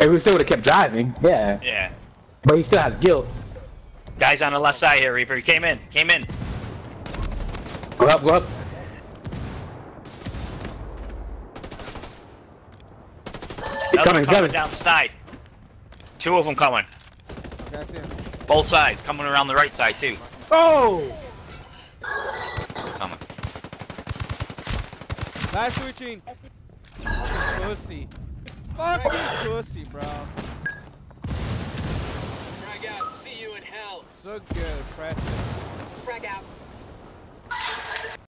If we still would have kept driving, yeah. Yeah. But he still has guilt. Guys on the left side here, Reaper. He came in. Came in. Go up, go up. He's coming, one coming coming. down side. Two of them coming. That's him. Both sides. Coming around the right side, too. Oh! Coming. Nice switching. Pussy. Fucking pussy, bro. Frag out. See you in hell. So good, precious. Frag out.